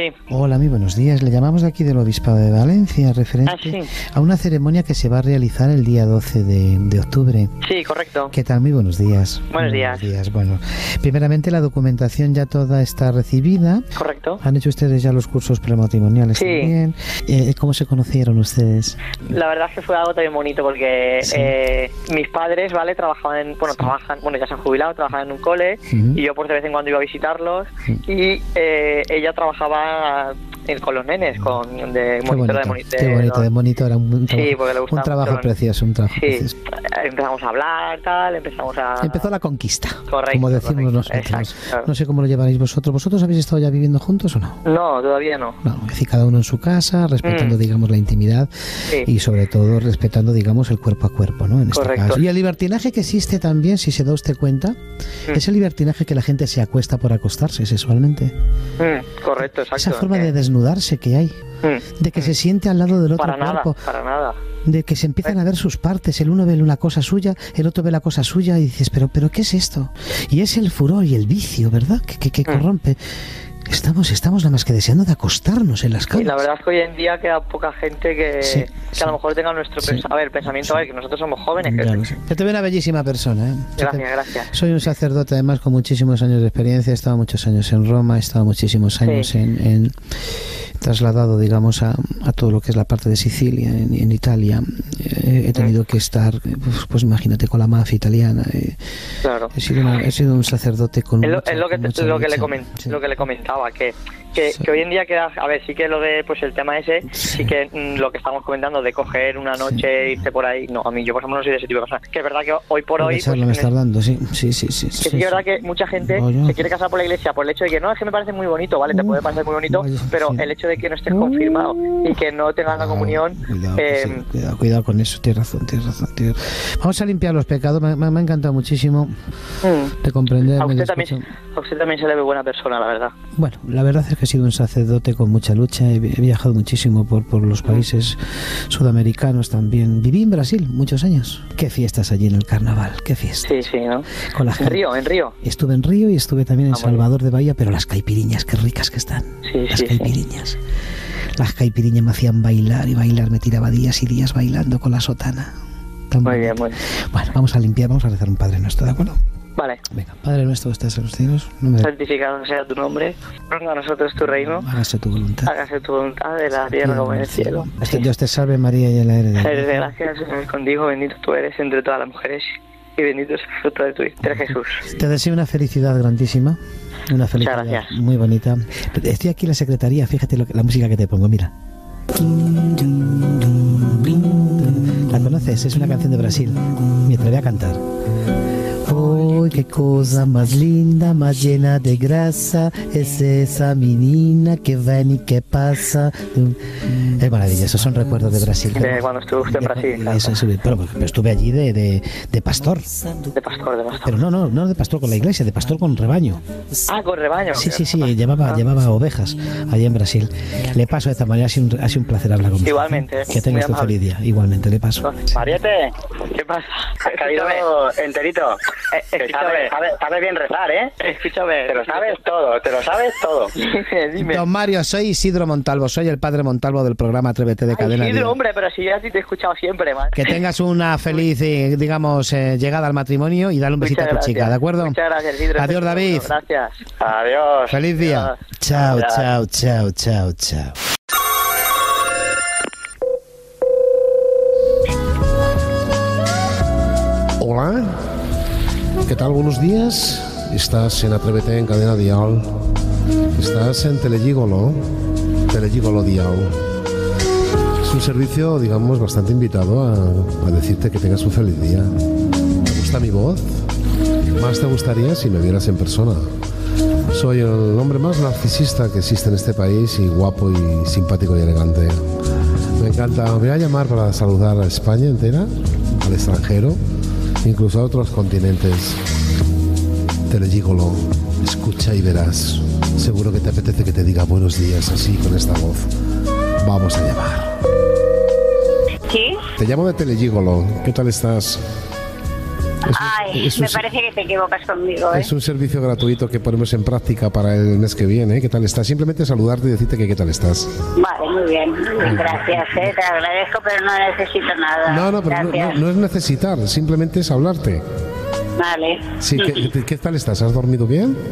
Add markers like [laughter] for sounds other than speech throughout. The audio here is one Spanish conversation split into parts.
Sí. Hola, muy buenos días. Le llamamos de aquí del Obispado de Valencia, referente Ah, sí. a una ceremonia que se va a realizar el día 12 de, de octubre. Sí, correcto. ¿Qué tal? Muy buenos días. Buenos Muy días. Bueno, primeramente la documentación ya toda está recibida. Correcto. ¿Han hecho ustedes ya los cursos prematrimoniales Sí. también? Eh, ¿Cómo se conocieron ustedes? La verdad es que fue algo también bonito porque Sí. eh, mis padres, ¿vale? Trabajaban en, bueno, trabajan, bueno, ya se han jubilado, trabajaban en un cole y yo pues de vez en cuando iba a visitarlos y eh, ella trabajaba uh, con los nenes, con de monitora bonito, de qué bonito, de monitora. Un, Sí, trabajo, porque le un trabajo precioso, un trabajo Sí, precioso. empezamos a hablar, tal, empezamos a... Empezó la conquista, Correcto, como decimos correcto, nosotros. exacto. No sé cómo lo llevaréis vosotros. ¿Vosotros habéis estado ya viviendo juntos o no? No, todavía no. No, es decir, cada uno en su casa, respetando, Mm. digamos, la intimidad Sí. y sobre todo respetando, digamos, el cuerpo a cuerpo, ¿no? En este Correcto. caso. Y el libertinaje que existe también, si se da usted cuenta, Mm. es el libertinaje que la gente se acuesta por acostarse sexualmente. Mm, correcto, exacto. Esa forma Eh, de desnudarse que hay, mm, de que se siente al lado del otro para nada, cuerpo, para nada. de que se empiezan a ver sus partes, el uno ve una cosa suya, el otro ve la cosa suya y dices, pero, pero ¿qué es esto? Y es el furor y el vicio, ¿verdad? Que, que, que Mm. corrompe. Estamos, estamos nada más que deseando de acostarnos en las Y camas. la verdad es que hoy en día queda poca gente que, Sí, que sí. a lo mejor tenga nuestro Sí. pens- a ver, pensamiento, a ver, que nosotros somos jóvenes. Que. Yo te veo una bellísima persona, ¿eh? Yo te- Gracias, gracias. Soy un sacerdote además con muchísimos años de experiencia, he estado muchos años en Roma, he estado muchísimos años Sí. en, en- trasladado, digamos, a, a todo lo que es la parte de Sicilia, en, en Italia. Eh, he tenido que estar, pues, pues imagínate, con la mafia italiana. eh. Claro. He sido, una- he sido un sacerdote con Es lo, mucha- es lo que, con mucha lo, que le lucha. comen- Sí. lo que le comentaba, que, que, Sí. que hoy en día queda, a ver, sí que lo de, pues el tema ese, sí, que mm, lo que estamos comentando de coger una noche e irse por ahí, no, a mí yo por ejemplo no soy de ese tipo de persona, que es verdad que hoy por hoy, pues, me estás dando, sí, sí, sí. sí, que sí es verdad que mucha gente se quiere casar por la iglesia por el hecho de que no, es que me parece muy bonito, ¿vale? Te puede parecer muy bonito, vaya, pero el hecho de que no estés confirmado y que no tengas la comunión, Cuidado, eh, cuidado, cuidado con eso, tienes razón, tienes razón. tienes- Vamos a limpiar los pecados, me, me- me ha encantado muchísimo mm, de comprenderme. a usted, también, a usted también se le ve buena persona, la verdad. Bueno, la verdad es que he sido un sacerdote con mucha lucha, he, vi- he viajado muchísimo por, por los países sudamericanos también. Viví en Brasil muchos años. Qué fiestas allí en el carnaval, qué fiestas. Sí, sí, ¿no? Con la En. Río, en Río. Estuve en Río y estuve también en Ah. Salvador de Bahía, pero las caipiriñas, qué ricas que están. Sí, las sí, sí. caipiriñas. Las caipiriñas me hacían bailar y bailar, me tiraba días y días bailando con la sotana. Tan Muy bien, muy bien. Bueno, vamos a limpiar, vamos a rezar un Padre Nuestro, ¿de acuerdo? Vale. Venga, Padre Nuestro que estás en los cielos, no me Santificado sea tu nombre, venga a nosotros tu reino, hágase tu voluntad. hágase tu voluntad de la tierra como en el cielo. Este Dios te salve María la eres de Eres de gracia, Señor contigo, bendito tú eres entre todas las mujeres y bendito es el fruto de tu vientre Jesús. Te deseo una felicidad grandísima, una felicidad gracias. muy bonita. Estoy aquí en la secretaría, fíjate lo que- la música que te pongo, mira. ¿La conoces? Es una canción de Brasil. Mira, te la voy a cantar. Oh, qué cosa más linda, más llena de grasa es esa menina que ven y que pasa. Es maravilloso, son recuerdos de Brasil. De cuando estuvo usted en Brasil, claro. Eso, pero, pero estuve allí de, de, de pastor. De pastor, de pastor. Pero no, no, no de pastor con la iglesia, de pastor con rebaño. Ah, con rebaño. Sí, sí, sí, llevaba, llevaba ovejas allí en Brasil. Le paso de esta manera, ha sido un, ha sido un placer hablar con usted. Igualmente, Que tenga usted feliz día. Igualmente, le paso. Mariette, ¿Qué pasa? has caído enterito. Eh, bien rezar, ¿eh? Escúchame. Te lo sabes todo, te lo sabes todo. [laughs] Dime. Don Mario, soy Isidro Montalvo, soy el padre Montalvo del programa Atrévete de Ay, Cadena Isidro, hombre, pero si yo a ti te he escuchado siempre, man. Que tengas una feliz, eh, digamos, eh, llegada al matrimonio y dale un besito Muchas a tu gracias. chica, ¿de acuerdo? Muchas gracias, Isidro. Adiós, David. Gracias. Adiós. Feliz día. Adiós. Chao, Adiós. chao, chao, chao, chao. ¿Qué tal? Buenos días. Estás en Atrévete en Cadena Dial. Estás en Telegígolo, Telegígolo Dial. Es un servicio, digamos, bastante invitado a, a decirte que tengas un feliz día. ¿Te gusta mi voz? Más te gustaría si me vieras en persona. Soy el hombre más narcisista que existe en este país y guapo y simpático y elegante. Me encanta. Me voy a llamar para saludar a España entera, al extranjero, incluso a otros continentes. Telegígolo, escucha y verás. Seguro que te apetece que te diga buenos días así con esta voz. Vamos a llamar. ¿Sí? Te llamo de Telegígolo. ¿Qué tal estás? Es, Ay, es un, me parece que te equivocas conmigo, ¿eh? es un servicio gratuito que ponemos en práctica para el mes que viene. ¿eh? ¿Qué tal estás? Simplemente saludarte y decirte que qué tal estás. Vale, muy bien, gracias, ¿eh? Te agradezco, pero no necesito nada. No, no, pero no, Gracias. no- no es necesitar, simplemente es hablarte. Vale. Sí, ¿qué, qué- qué tal estás? ¿Has dormido bien? [laughs]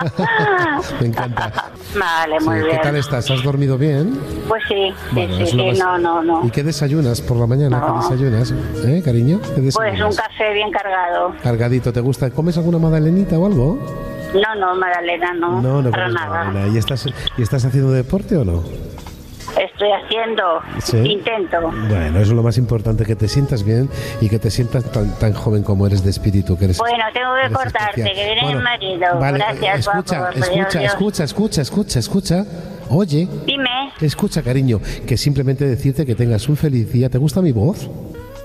[laughs] Me encanta. Vale, Sí, muy ¿Qué bien. tal estás? ¿Has dormido bien? Pues sí, sí, Bueno, sí, sí, más- no, no, no. ¿Y qué desayunas por la mañana? No. ¿Qué desayunas? ¿Eh, cariño? ¿Qué Pues desayunas? un café bien cargado. Cargadito, ¿te gusta? ¿Comes alguna magdalenita o algo? No, no, Magdalena, no. No, no para nada. magdalena. ¿Y estás, ¿Y estás haciendo deporte o no? Estoy haciendo, Sí. intento. Bueno, eso es lo más importante, que te sientas bien y que te sientas tan, tan joven como eres de espíritu que eres. Bueno, tengo que cortarte, especial. que viene Bueno, mi marido. Vale, Gracias, escucha, guapo. escucha, escucha, escucha, escucha, escucha. Oye, Dime, escucha, cariño, que simplemente decirte que tengas un feliz día. ¿Te gusta mi voz?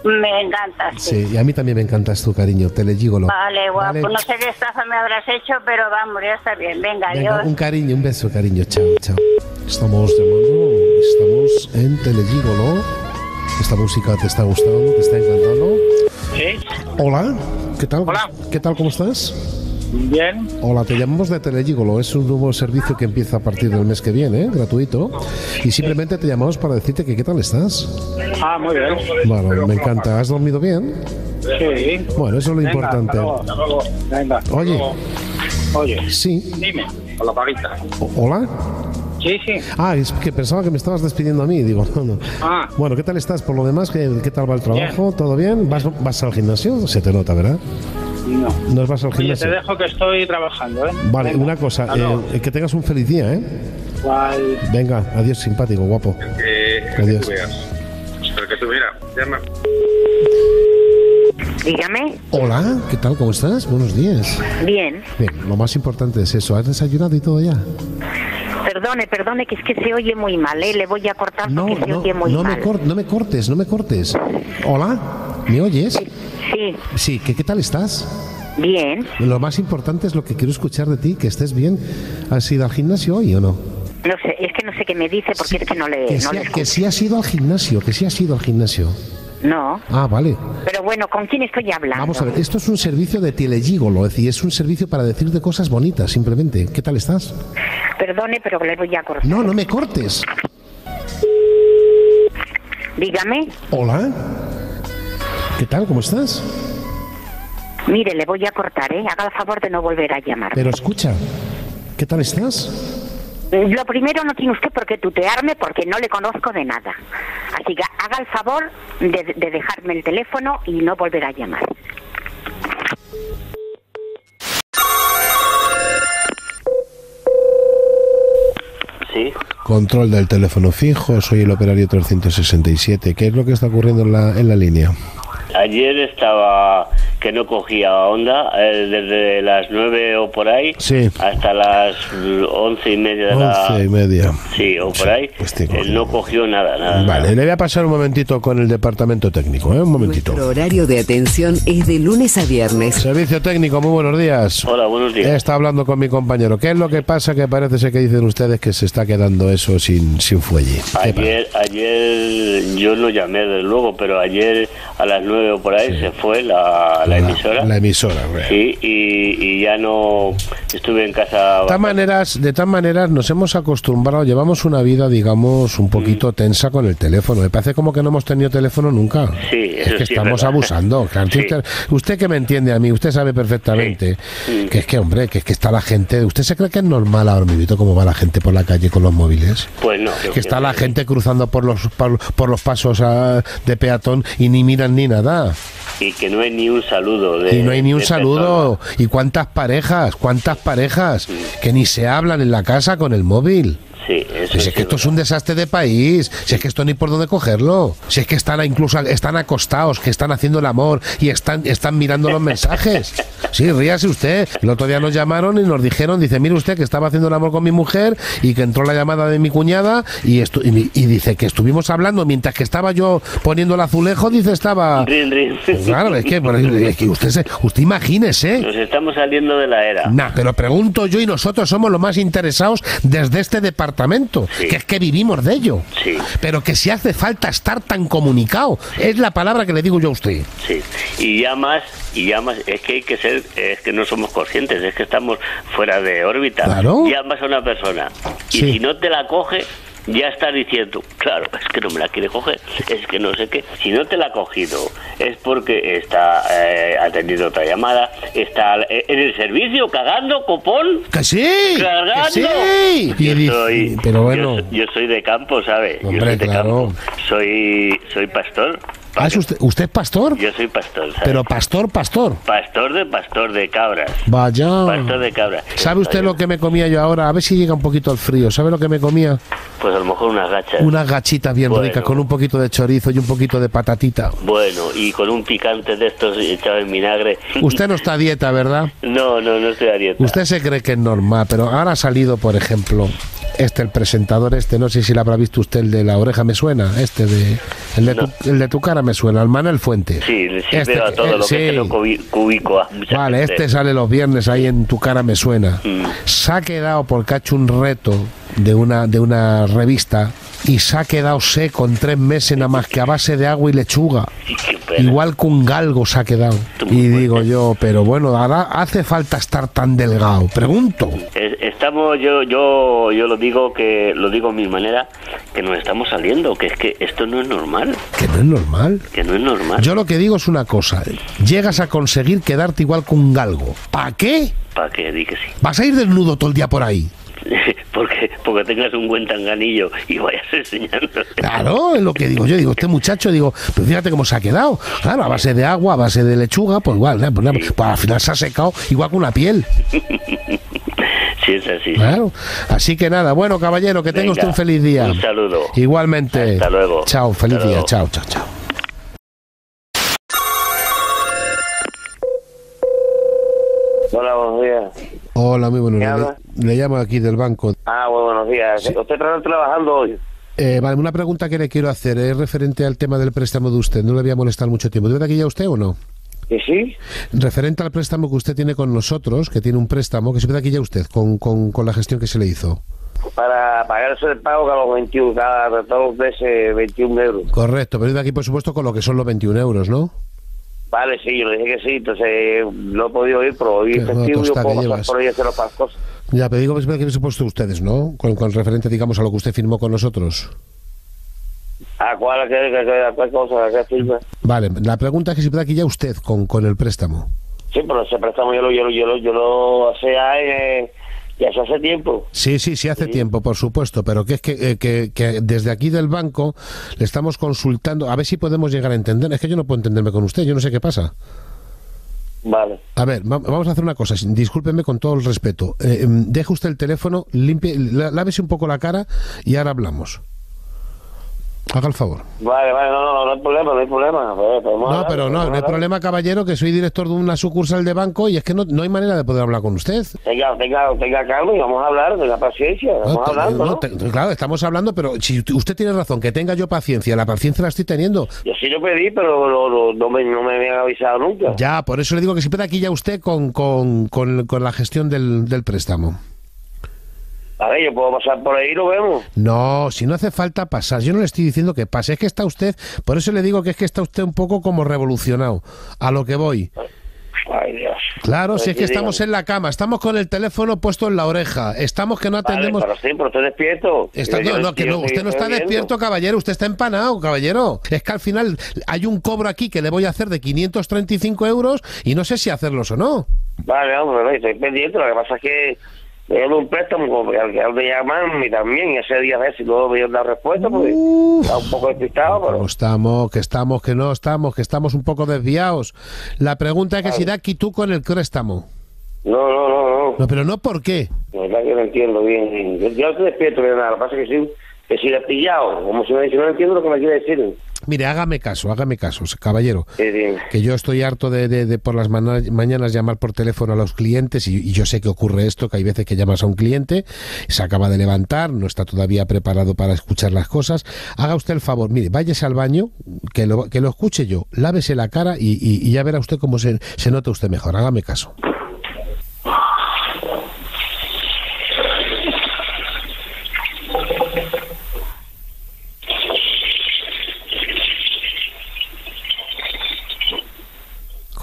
me encanta, sí. Sí, y a mí también me encantas tú, cariño. Te le gigolo. Vale, guapo. Vale. No sé qué estafa me habrás hecho, pero vamos, ya está bien. Venga, Venga, adiós. un cariño, un beso, cariño. Chao, chao. Estamos llamando, estamos en Telegigolo. Esta música te está gustando, te está encantando. Sí, Hola, ¿qué tal? Hola. ¿Qué tal? ¿Cómo estás? bien. Hola, te llamamos de Telegigolo. Es un nuevo servicio que empieza a partir del mes que viene, ¿eh? gratuito. Y simplemente te llamamos para decirte que qué tal estás. Ah, muy bien. Bueno, me encanta. ¿Has dormido bien? Sí. Bueno, eso es lo Venga, importante. hasta luego. Venga. Oye, Oye, sí. dime. Con la paguita. O- ¿Hola? Sí, sí. Ah, es que pensaba que me estabas despidiendo a mí. Digo, no, no. Ah. Bueno, ¿qué tal estás? Por lo demás, ¿qué, qué tal va el trabajo? ¿Todo bien? ¿Vas, ¿Vas al gimnasio? Se te nota, ¿verdad? No. ¿No vas al Oye, te gimnasio? dejo que estoy trabajando, ¿eh? Vale, Venga, una cosa, eh, que tengas un feliz día, ¿eh? Guay. Venga, adiós, simpático, guapo. que, que Adiós. tú que tú, mira, llama. Dígame. Hola, ¿qué tal? ¿Cómo estás? Buenos días. Bien. Bien, lo más importante es eso. ¿Has desayunado y todo ya? Perdone, perdone, que es que se oye muy mal, ¿eh? Le voy a cortar No, porque se no, oye muy no me, mal. cor- no me cortes, no me cortes. Hola, ¿me oyes? Sí, Sí, ¿qué, ¿qué tal estás? bien. Lo más importante es lo que quiero escuchar de ti, que estés bien. ¿Has ido al gimnasio hoy o no? No sé, es que no sé qué me dice porque es que no le, Que, no sí, le que sí has ido al gimnasio, que sí has ido al gimnasio. No. Ah, vale. Pero bueno, ¿con quién estoy hablando? Vamos a ver, esto es un servicio de telegigolo, es decir, es un servicio para decirte cosas bonitas, simplemente. ¿Qué tal estás? Perdone, pero le voy a cortar. No, no me cortes. Dígame. Hola. ¿Qué tal? ¿Cómo estás? Mire, le voy a cortar, ¿eh? Haga el favor de no volver a llamar. Pero escucha, ¿qué tal estás? Lo primero no tiene usted por qué tutearme porque no le conozco de nada. Así que haga el favor de, de dejarme el teléfono y no volver a llamar. Sí. Control del teléfono fijo, soy el operario 367. ¿Qué es lo que está ocurriendo en la, en la línea? Ayer estaba que no cogía onda eh, desde las nueve o por ahí Sí. hasta las once y media de la Once y media. sí o por ahí Pues eh, no cogió nada nada Vale, le voy a pasar un momentito con el departamento técnico, ¿eh? Un momentito. Nuestro horario de atención es de lunes a viernes. Servicio técnico, muy buenos días. hola buenos días Está hablando con mi compañero. ¿Qué es lo que pasa? Que parece ser que dicen ustedes que se está quedando eso sin, sin fuelle. Ayer ayer yo no llamé desde luego pero ayer a las nueve o por ahí se fue la, la emisora La emisora, sí y, y ya no estuve en casa De todas maneras, de todas maneras nos hemos acostumbrado, llevamos una vida, digamos, un poquito tensa con el teléfono. Me parece como que no hemos tenido teléfono nunca. Sí, es eso que [laughs] sí, estamos es abusando. Claro, Sí. usted, usted que me entiende a mí, usted sabe perfectamente que es que, hombre, que es que está la gente. ¿Usted se cree que es normal ahora mismo cómo va la gente por la calle con los móviles? pues no Que está la gente cruzando por los por, por los pasos ah, de peatón y ni miran ni nada. y que no hay ni un saludo de, Y no hay ni un saludo. ¿Y cuántas parejas? ¿Cuántas parejas que ni se hablan en la casa con el móvil? sí eso Si es sí que esto es un desastre de país, si es que esto ni por dónde cogerlo, si es que están incluso están acostados, que están haciendo el amor y están están mirando los mensajes. [laughs] Sí, ríase usted. El otro día nos llamaron y nos dijeron, dice, mire usted que estaba haciendo el amor con mi mujer y que entró la llamada de mi cuñada y, estu- y, y dice que estuvimos hablando mientras que estaba yo poniendo el azulejo, dice estaba... Rin, rin. Claro, es que, es que usted, se- usted imagínese. Nos estamos saliendo de la era. Nah, pero pregunto yo y nosotros somos los más interesados desde este departamento que es que vivimos de ello. Sí. Pero que si hace falta estar tan comunicado, es la palabra que le digo yo a usted. Sí, y ya más, y ya más, es que hay que ser, es que no somos conscientes, es que estamos fuera de órbita. Claro. Llamas a una persona y Sí. si no te la coge, ya está diciendo, claro, es que no me la quiere coger, es que no sé qué. Si no te la ha cogido, es porque está eh, atendiendo otra llamada, está eh, en el servicio cagando copón. Que sí, Cargando. que sí. Yo soy, pero bueno, yo, yo soy de campo, ¿sabe? yo Hombre, soy de claro. campo. Soy, soy pastor. Ah, ¿es usted, usted es pastor? Yo soy pastor, ¿sabe? Pero pastor, pastor. Pastor de pastor de cabras. Vaya. Pastor de cabras. ¿Sabe usted lo que me comía yo ahora? A ver si llega un poquito el frío. ¿Sabe lo que me comía? Pues a lo mejor unas gachas. Unas gachitas bien Bueno. ricas con un poquito de chorizo y un poquito de patatita. Bueno, y con un picante de estos echado en vinagre. [laughs] Usted no está a dieta, ¿verdad? No, no, no estoy a dieta. Usted se cree que es normal, pero ahora ha salido, por ejemplo, este, el presentador este, no sé si lo habrá visto usted, el de la oreja me suena, este de... El de, tu, el de tu cara me suena, el Manel Fuente. Sí, sí Este, veo a todo eh, lo sí. que cubi- cubico Vale, gente. este sale los viernes ahí en tu cara me suena. Mm. Se ha quedado porque ha hecho un reto de una, de una revista y se ha quedado seco en tres meses nada más que a base de agua y lechuga. Igual que un galgo se ha quedado. Y digo yo, pero bueno, ahora hace falta estar tan delgado. Pregunto. Es- Estamos, yo, yo, yo lo digo que lo digo a mi manera, que nos estamos saliendo, que es que esto no es normal, Que no es normal. que no es normal. Yo lo que digo es una cosa. Llegas a conseguir quedarte igual que un galgo. ¿Para qué? Para que di que sí. Vas a ir desnudo todo el día por ahí. [laughs] porque, porque tengas un buen tanganillo y vayas [laughs] enseñando. Claro, es lo que digo yo. Digo, este muchacho, digo, pero fíjate cómo se ha quedado. Claro, a base de agua, a base de lechuga, pues igual, ¿eh? pues, pues al final se ha secado igual que una piel. [laughs] Sí, es así. Claro. Así que nada, bueno, caballero, que tenga usted un feliz día. Un saludo. Igualmente. Hasta luego. Chao, feliz Hasta día. luego. Chao, chao, chao. Hola, buenos días. Hola, muy buenos ¿Quién días. Le, le llamo aquí del banco. Ah, bueno, buenos días. ¿Usted está trabajando hoy? Eh, vale, una pregunta que le quiero hacer es referente al tema del préstamo de usted. No le voy a molestar mucho tiempo. ¿De verdad que ya usted o no? ¿Que sí? Referente al préstamo que usted tiene con nosotros, que tiene un préstamo, que se ve aquí ya usted con, con, con la gestión que se le hizo. Para pagar eso del pago cada 21, cada dos veces 21 euros. Correcto, pero de aquí, por supuesto, con lo que son los 21 euros, ¿no? Vale, sí, yo le dije que sí, entonces no he podido ir, pero hoy Qué es festivo, yo puedo pasar por ahí hacer las cosas. Ya, pero digo que es verdad que se puesto ustedes, ¿no? Con, con referente, digamos, a lo que usted firmó con nosotros. ¿A cuál, a qué, a qué- a qué cosa, a qué firma? Vale, la pregunta es que si puede aquí ya usted con, con el préstamo. Sí, pero ese préstamo yo lo, yo lo, yo lo, yo lo hace eh, ya eso hace tiempo. Sí, sí, sí, hace tiempo, por supuesto, pero que es que, eh, que, que desde aquí del banco le estamos consultando, a ver si podemos llegar a entender. Es que yo no puedo entenderme con usted, yo no sé qué pasa. Vale. A ver, va- vamos a hacer una cosa, discúlpeme con todo el respeto. Eh, em, deje usted el teléfono, limpie, lá- lávese un poco la cara y ahora hablamos. Haga el favor. Vale, vale, no, no, no hay problema, no hay problema. Pues, podemos No, pero no, no hay problema, caballero, que soy director de una sucursal de banco y es que no, no hay manera de poder hablar con usted. Tenga, tenga, tenga calma y vamos a hablar, tenga paciencia, vamos No, hablando, no, claro, estamos hablando, pero si usted tiene razón, que tenga yo paciencia, la paciencia la estoy teniendo. Yo sí lo pedí, pero lo- lo- no, me, no me habían avisado nunca. Ya, por eso le digo que si puede aquí ya usted con, con, con, con la gestión del, del préstamo. A ver, yo puedo pasar por ahí y lo vemos. No, si no hace falta pasar, yo no le estoy diciendo que pase, es que está usted, por eso le digo que es que está usted un poco como revolucionado, a lo que voy. Ay, Dios. Claro, Pues si es que estamos dígame. en la cama, estamos con el teléfono puesto en la oreja, estamos que no Vale, atendemos... pero sí, pero estoy despierto. Está- no, que no, usted no está viendo. despierto, caballero, usted está empanado, caballero. Es que al final hay un cobro aquí que le voy a hacer de 535 euros y no sé si hacerlos o no. Vale, hombre, estoy pendiente. Lo que pasa es que me un préstamo, al de llamarme y también, y ese día a ver si luego me dieron la respuesta, porque está un poco despistado, pero... No estamos, que estamos, que no estamos, que estamos un poco desviados. La pregunta es que si da tú con el préstamo. No, no, no, no. No, pero no por qué. La verdad que no entiendo bien. Yo, no estoy despierto ni nada. Lo que pasa es que sí, que si le he pillado, como si me dice, no entiendo lo que me quiere decir. Mire, hágame caso, hágame caso, caballero. Que yo estoy harto de, de- de por las mañanas llamar por teléfono a los clientes y, y yo sé que ocurre esto, que hay veces que llamas a un cliente, se acaba de levantar, no está todavía preparado para escuchar las cosas. Haga usted el favor, mire, váyase al baño, que lo, que lo escuche yo, lávese la cara y, y- y ya verá usted cómo se, se nota usted mejor. Hágame caso.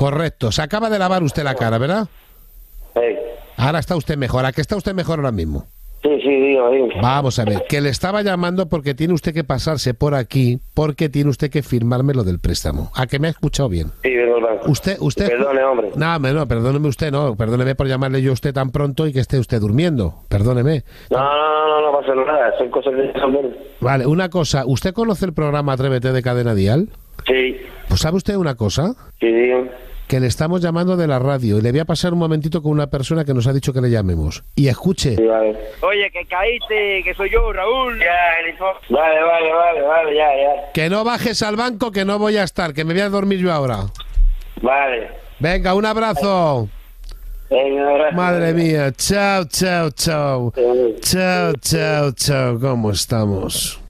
Correcto. Se acaba de lavar usted la cara, ¿verdad? Sí, Ahora está usted mejor. ¿A qué está usted mejor ahora mismo? sí, sí, digo, digo. Vamos a ver, que le estaba llamando porque tiene usted que pasarse por aquí, porque tiene usted que firmarme lo del préstamo. ¿A que me ha escuchado bien? Sí, banco. Usted, usted. Perdone, hombre. No, no, perdóneme usted, no. Perdóneme por llamarle yo a usted tan pronto y que esté usted durmiendo. Perdóneme. No, no, no, no, pasa nada. Son cosas que. Vale, una cosa. ¿Usted conoce el programa Atrévete de Cadena Dial? Sí, Pues sabe usted una cosa, sí, digo. que le estamos llamando de la radio y le voy a pasar un momentito con una persona que nos ha dicho que le llamemos. Y escuche, Sí, vale. Oye, que caíste, que soy yo, Raúl. Vale, vale, vale, vale, ya, ya. que no bajes al banco que no voy a estar, que me voy a dormir yo ahora. Vale. Venga, un abrazo. Venga, gracias. Madre mía, chao, chao, chao. Chao, chao, chao. ¿Cómo estamos?